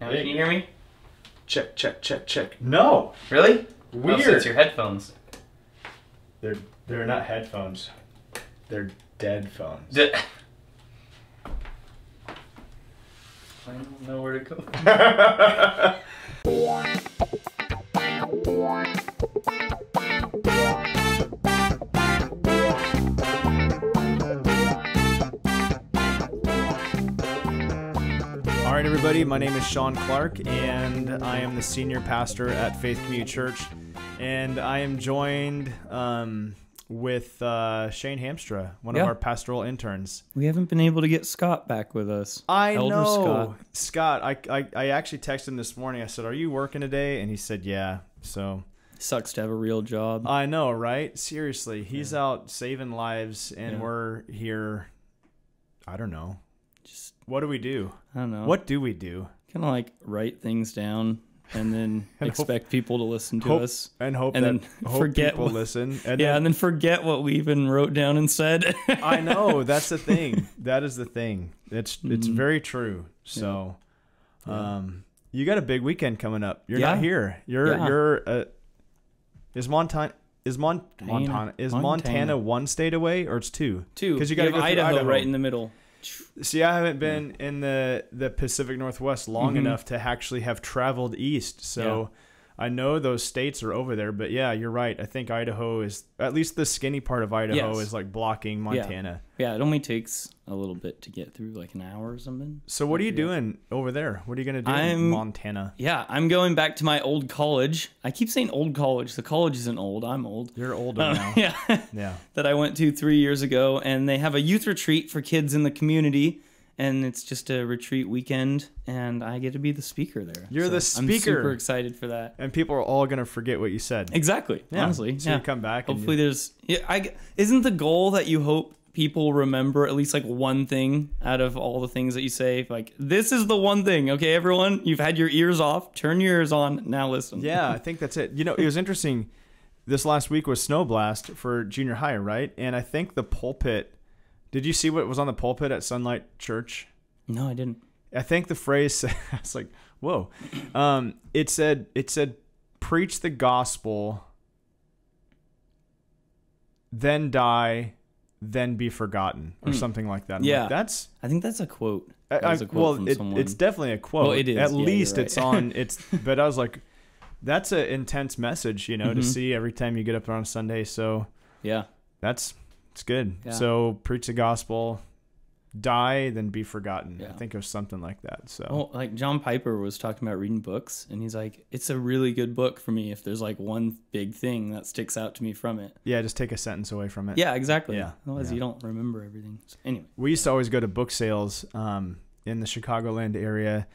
Now, can you hear me? Check, check, check, check. No, Really? Oh, so weird. it's your headphones. They're they're not headphones. They're dead phones. I don't know where to go. All right, everybody. My name is Sean Clark, and I am the senior pastor at Faith Community Church. And I am joined um, with uh, Shane Hamstra, one Yeah. of our pastoral interns. We haven't been able to get Scott back with us. I Elder know, Scott. Scott. I, I I actually texted him this morning. I said, "Are you working today?" And he said, "Yeah." So Sucks to have a real job. I know, right? Seriously, he's out saving lives, and Yeah. we're here. I don't know. Just What do we do? I don't know. What do we do? kind of like write things down and then And hope- expect people to listen to hope- us. And hope And that then hope forget people what- listen. And yeah, then- and then forget what we even wrote down and said. I know that's the thing. That is the thing. It's it's Mhm. very true. So, Yeah. um, you got a big weekend coming up. You're Yeah. not here. You're Yeah. you're uh, is Montana is Mon- Montana is Montana. Montana. one state away or it's two? Two, 'Cause you you gotta go Idaho, Idaho. right in the middle. See, I haven't been in the the Pacific Northwest long Mhm. enough to actually have traveled east. So I know those states are over there, but yeah, you're right. I think Idaho is at least the skinny part of Idaho Yes. is like blocking Montana. Yeah, it only takes a little bit to get through, like an hour or something. So what are you Yeah. doing over there? What are you gonna do in I'm- Montana? Yeah, I'm going back to my old college. I keep saying old college. The college isn't old. I'm old. You're older Uh, now. yeah. Yeah. that I went to three years ago, and they have a youth retreat for kids in the community, and it's just a retreat weekend, and I get to be the speaker there. You're the speaker. I'm super excited for that. And people are all gonna forget what you said. Exactly. Yeah. Honestly, So yeah. you come back and Hopefully, you- there's. Yeah, I isn't the goal that you hope people remember at least like one thing out of all the things that you say. Like this is the one thing. Okay, everyone, you've had your ears off. Turn your ears on. Now listen. Yeah, I think that's it. You know, it was interesting. This last week was Snow Blast for junior high, right? And I think the pulpit. Did you see what was on the pulpit at Sunlight Church? No, I didn't. I think the phrase said, I was like, whoa. Um, it said, it said, preach the gospel, then die, then be forgotten, or Mm. something like that. I'm Yeah. like, that's, I think that's a quote. That was I- a quote well, from it, someone. it's definitely a quote. Well, it is. At Yeah, least right. it's on, it's, but I was like, that's an intense message, you know, to Mhm. see every time you get up on Sunday. So Yeah. that's, it's good. Yeah. So preach the gospel, die, then be forgotten. I Yeah. think of something like that. So. Well, like John Piper was talking about reading books, and he's like, "It's a really good book for me if there's like one big thing that sticks out to me from it." Yeah, just take a sentence away from it. Yeah, exactly. Yeah, Otherwise, yeah. you don't remember everything. So, anyway, We used to always go to book sales um, in the Chicagoland area,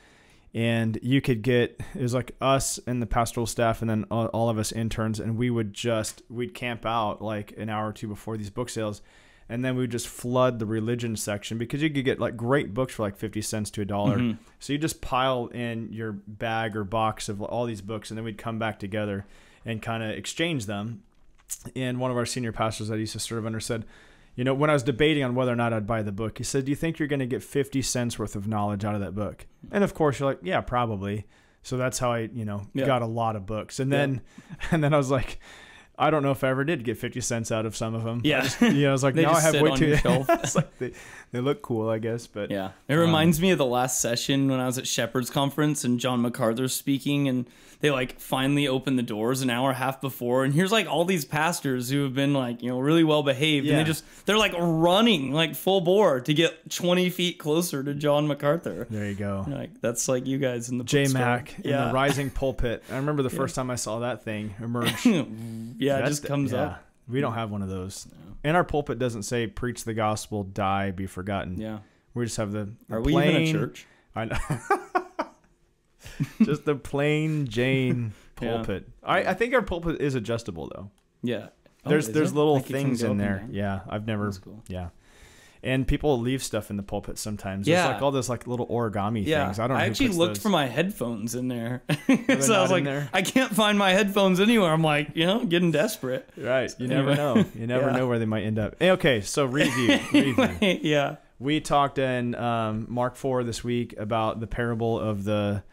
and you could get it was like us and the pastoral staff, and then all, of us interns, and we would just we'd camp out like an hour or two before these book sales, and then we would just flood the religion section because you could get like great books for like fifty cents to a dollar. Mhm. So you just pile in your bag or box of all these books, and then we'd come back together and kind of exchange them. And one of our senior pastors that I used to serve under said, you know, when I was debating on whether or not I'd buy the book, he said, "Do you think you're going to get 50 cents worth of knowledge out of that book?" And of course, you're like, "Yeah, probably." So that's how I, you know, Yeah. got a lot of books. And Yeah. then, and then I was like, I don't know if I ever did get 50 cents out of some of them. Yeah. I just, you know, I was like, now I have way too. it's like they, they look cool, I guess, but yeah, it Um, reminds me of the last session when I was at Shepherd's Conference and John MacArthur's speaking, and they like finally opened the doors an hour and a half before, and here's like all these pastors who have been like you know really well behaved, and they just they're like running like full bore to get 20 feet closer to John MacArthur. there you go. You're Like that's like you guys in the J. Mac in yeah, the rising pulpit. I remember the first time I saw that thing emerge. yeah, it That's just the- comes yeah. up. We don't have one of those. No. And our pulpit doesn't say preach the gospel, die, be forgotten. Yeah, We just have the, the are we plain, even a church? I know. just the plain Jane Yeah. pulpit. I, I think our pulpit is adjustable though. Yeah, Oh, There's there's it? little Like, things in there. down? Yeah, I've never. Cool. Yeah. And people leave stuff in the pulpit sometimes. Yeah. There's like all those like little origami Yeah, things. I don't know. who actually looked those. for my headphones in there, so I was like, there? I can't find my headphones anywhere. I'm like, you know, getting desperate. Right. You never know. You never Yeah. know where they might end up. Eh, Okay, so review. review. yeah, We talked in um, Mark 4 this week about the parable of the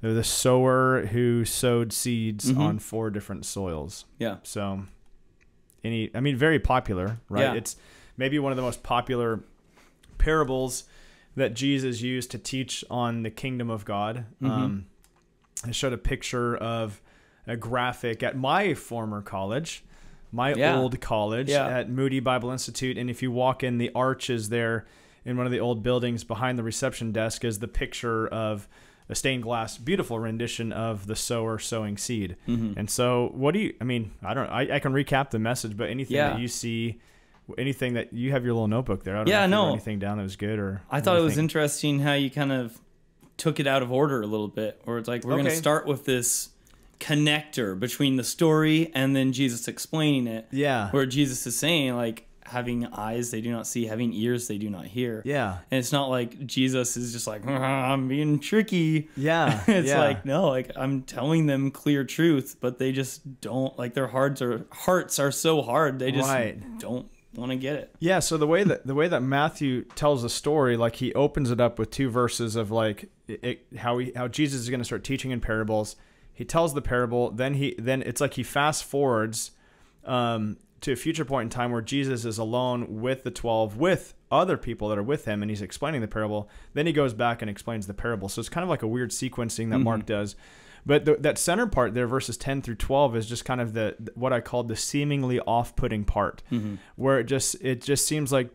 They're the sower who sowed seeds Mhm. on four different soils. Yeah. So, any, I mean, very popular, right? Yeah. It's maybe one of the most popular parables that Jesus used to teach on the kingdom of God. Mhm. Um, I showed a picture of a graphic at my former college, my Yeah. old college Yeah. at Moody Bible Institute. And if you walk in, the arches there in one of the old buildings behind the reception desk is the picture of a stained glass, beautiful rendition of the sower sowing seed. Mhm. And so, what do you? I mean, I don't. I, I can recap the message, but anything Yeah. that you see, anything that you have your little notebook there. I don't Yeah, know no. anything down that was good or. I thought it was think? interesting how you kind of took it out of order a little bit, where it's like we're going to start with this connector between the story and then Jesus explaining it, Yeah. where Jesus is saying like having eyes they do not see, having ears they do not hear. Yeah. And it's not like Jesus is just like "Ah, I'm being tricky. Yeah. it's yeah. like no, like I'm telling them clear truth, but they just don't like their hearts are hearts are so hard they just Right. don't want to get it. Yeah, so the way that the way that Matthew tells the story, like he opens it up with two verses of like it- how he how Jesus is going to start teaching in parables. He tells the parable, then he then it's like he fast forwards um, to a future point in time where Jesus is alone with the twelve, with other people that are with him, and he's explaining the parable. Then he goes back and explains the parable. So it's kind of like a weird sequencing that Mark does. But the, that center part there, verses ten through twelve, is just kind of the what I called the seemingly off-putting part, where it just it just seems like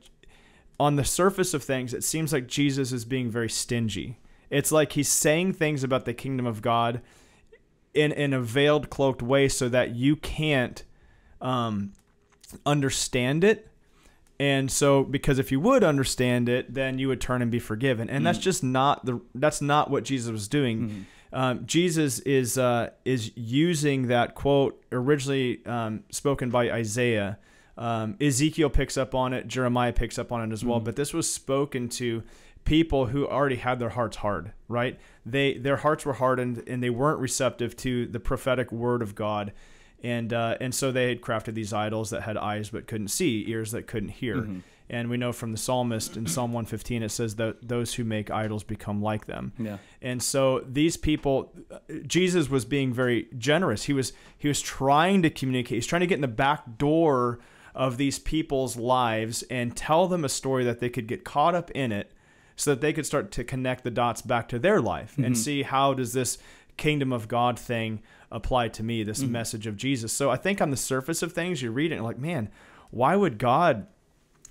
on the surface of things, it seems like Jesus is being very stingy. It's like he's saying things about the kingdom of God in in a veiled, cloaked way, so that you can't um, understand it. And so, because if you would understand it, then you would turn and be forgiven. And that's just not the that's not what Jesus was doing. Um, Jesus is uh, is using that quote originally um, spoken by Isaiah. Um, Ezekiel picks up on it. Jeremiah picks up on it as well. But this was spoken to people who already had their hearts hard. Right? They their hearts were hardened and they weren't receptive to the prophetic word of God and uh, and so they had crafted these idols that had eyes but couldn't see, ears that couldn't hear. Mm-hmm. And we know from the psalmist in Psalm 115 it says that those who make idols become like them. Yeah. And so these people, uh, Jesus was being very generous. He was he was trying to communicate. He's trying to get in the back door of these people's lives and tell them a story that they could get caught up in it, so that they could start to connect the dots back to their life and mm-hmm. see how does this kingdom of God thing apply to me, this mm-hmm. message of Jesus. So I think on the surface of things, you read it and like, man, why would God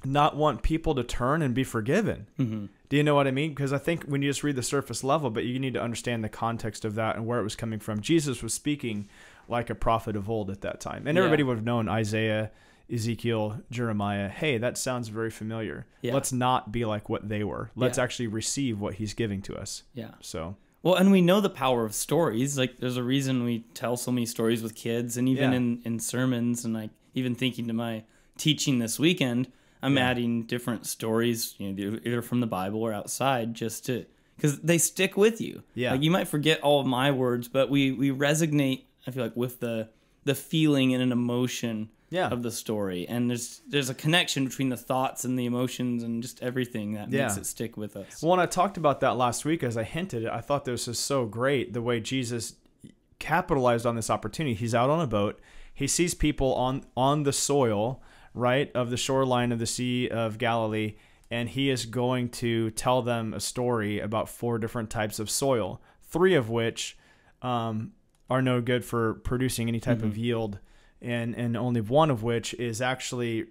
not want people to turn and be forgiven? Mm-hmm. Do you know what I mean? Because I think when you just read the surface level, but you need to understand the context of that and where it was coming from. Jesus was speaking like a prophet of old at that time. And Yeah. everybody would have known Isaiah, Ezekiel, Jeremiah. Hey, that sounds very familiar. Yeah. Let's not be like what they were. Let's Yeah. actually receive what he's giving to us. Yeah. So, Well, and we know the power of stories. Like, there's a reason we tell so many stories with kids, and even Yeah. in in sermons, and like even thinking to my teaching this weekend, I'm Yeah. adding different stories, you know, either from the Bible or outside, just to because they stick with you. Yeah. like you might forget all of my words, but we we resonate. I feel like with the the feeling and an emotion Yeah. of the story, and there's there's a connection between the thoughts and the emotions and just everything that makes it stick with us. Well, when I talked about that last week, as I hinted, I thought this was so great the way Jesus capitalized on this opportunity. He's out on a boat. He sees people on on the soil, right, of the shoreline of the Sea of Galilee, and he is going to tell them a story about four different types of soil, three of which um, are no good for producing any type of yield, and and only one of which is actually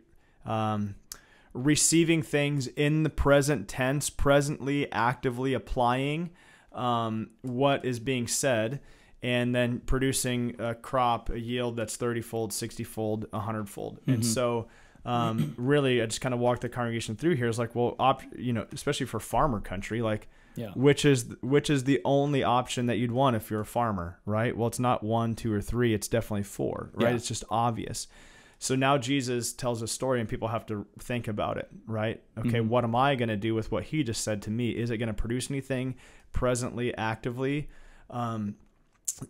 um, receiving things in the present tense, presently actively applying um, what is being said, and then producing a crop, a yield that's 30 fold, 60 fold, 100 fold. And so, um, really, I just kind of walked the congregation through here. It's like, well, op- you know, especially for farmer country, like, Yeah. which is which is the only option that you'd want if you're a farmer, right? Well, it's not one, two, or three. It's definitely four, right? Yeah. It's just obvious. So now Jesus tells a story and people have to think about it, right? Okay, what am I going to do with what he just said to me? Is it going to produce anything presently, actively? Um,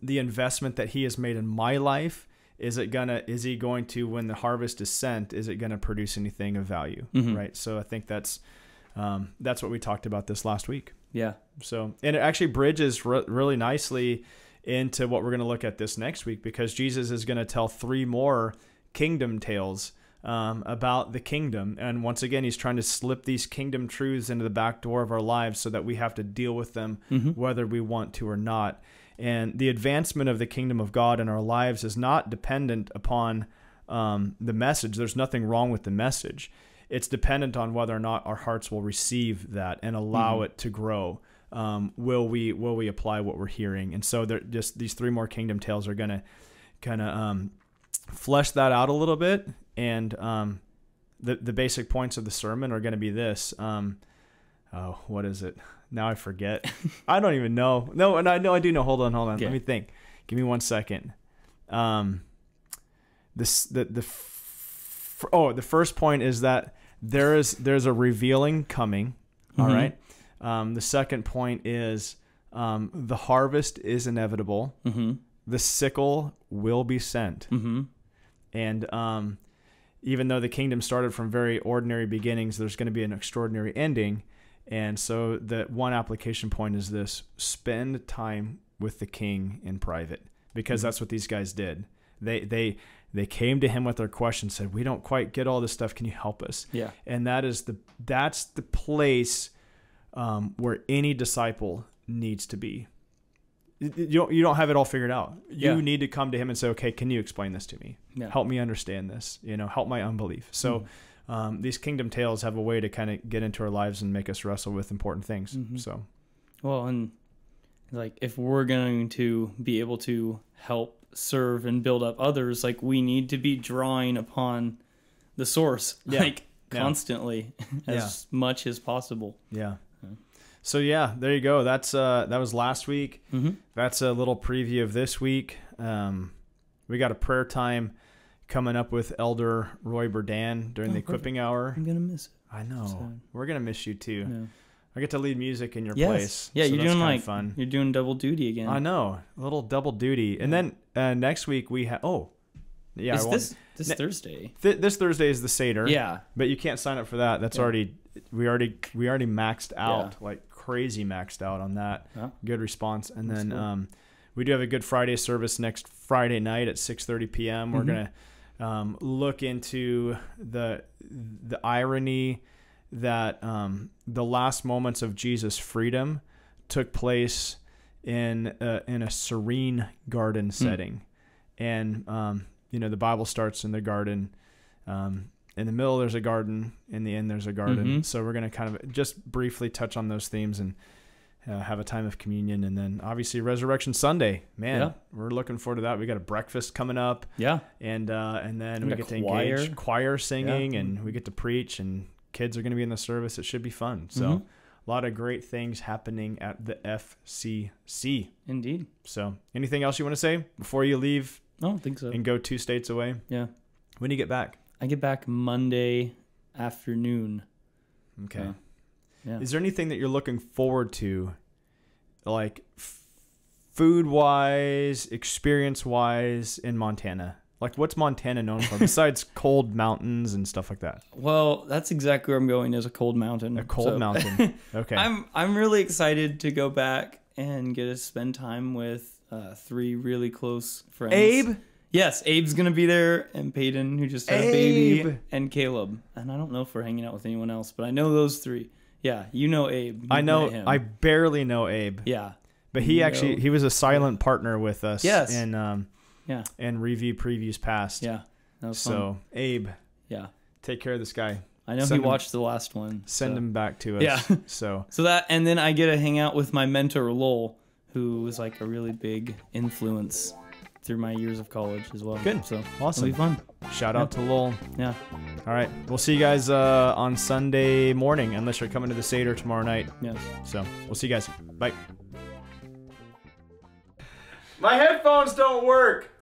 the investment that he has made in my life, is it gonna is he going to when the harvest is sent, is it going to produce anything of value, right? So I think that's um, that's what we talked about this last week. Yeah. So, and it actually bridges re- really nicely into what we're going to look at this next week because Jesus is going to tell three more kingdom tales um, about the kingdom. And once again, he's trying to slip these kingdom truths into the back door of our lives so that we have to deal with them whether we want to or not. And the advancement of the kingdom of God in our lives is not dependent upon um, the message. There's nothing wrong with the message. It's dependent on whether or not our hearts will receive that and allow it to grow. Um, will we will we apply what we're hearing? And so there just these three more kingdom tales are gonna kind of um, flesh that out a little bit. And um, the the basic points of the sermon are gonna be this. Um, oh, what is it? Now I forget. I don't even know. No, and I know I do know. Hold on, hold on. Okay. Let me think. Give me one second. Um, this the the f- oh the first point is that there is there's a revealing coming. All Mhm. right. Um, the second point is um, the harvest is inevitable. Mm-hmm. The sickle will be sent, Mm-hmm. and um, even though the kingdom started from very ordinary beginnings, there's going to be an extraordinary ending. And so the one application point is this: spend time with the king in private, because Mhm. that's what these guys did. They they they came to him with their questions, said, "We don't quite get all this stuff. Can you help us?" Yeah. and that is the that's the place um, where any disciple needs to be. You you don't you don't have it all figured out. You Yeah. need to come to him and say, "Okay, can you explain this to me? Yeah. Help me understand this. You know, help my unbelief." So. Um, these kingdom tales have a way to kind of get into our lives and make us wrestle with important things. Mhm. So, Well, and like if we're going to be able to help serve and build up others, like we need to be drawing upon the source, Yeah. like Yeah. constantly as much as possible. yeah. So yeah, there you go. That's uh that was last week. Mm-hmm. That's a little preview of this week. Um, we got a prayer time coming up with Elder Roy Burdan during Oh, the equipping hour. I'm gonna miss it. I know. We're gonna miss you too. Yeah. I get to lead music in your Yes. place. Yeah, so you're doing like fun. you're doing double duty again. I know, a little double duty. And then uh, next week we have. Oh, yeah. Is this this Ne- Thursday? Th- this Thursday is the Seder. Yeah. But you can't sign up for that. That's Yeah. already we already we already maxed out like crazy maxed out on that. Oh. Good response. And That's then cool. um, we do have a Good Friday service next Friday night at 6:30 p.m. We're Mhm. gonna um, look into the the irony that um, the last moments of Jesus' freedom took place in a, in a serene garden setting, and um, you know the Bible starts in the garden. Um, in the middle, there's a garden. In the end, there's a garden. Mhm. So we're gonna kind of just briefly touch on those themes and uh, have a time of communion, and then obviously Resurrection Sunday. Man, Yeah. we're looking forward to that. We got a breakfast coming up Yeah. and uh, and then And we get to choir. engage choir singing, Yeah. and we get to preach, and kids are going to be in the service. It should be fun. So Mhm. a lot of great things happening at the FCC. Indeed. So anything else you want to say before you leave I don't think so. and go two states away? Yeah. When do you get back? I get back Monday afternoon. Okay. Yeah. Yeah. Is there anything that you're looking forward to, like f- food wise, experience wise, in Montana? Like, what's Montana known for besides cold mountains and stuff like that? Well, that's exactly where I'm going. Is a cold mountain. A cold So- mountain. Okay. I'm I'm really excited to go back and get to spend time with uh, three really close friends. Abe. Yes, Abe's gonna be there, and Peyton, who just had a baby, and Caleb. And I don't know if we're hanging out with anyone else, but I know those three. Yeah, you know Abe. I You've know. I barely know Abe, yeah. but he No. actually he was a silent partner with us. Yes. In um, Yeah. in review previews past. Yeah. That was fun. So Abe, Yeah. take care of this guy. I know Send he him- watched the last one. Send so. him back to us. Yeah. So So that, and then I get to hang out with my mentor Lowell, who was like a really big influence through my years of college as well. Good. So Awesome. it'll be fun. shout out to Lowell. Yeah. All right. We'll see you guys uh, on Sunday morning, unless you're coming to the Seder tomorrow night. Yes. So we'll see you guys. Bye. My headphones don't work.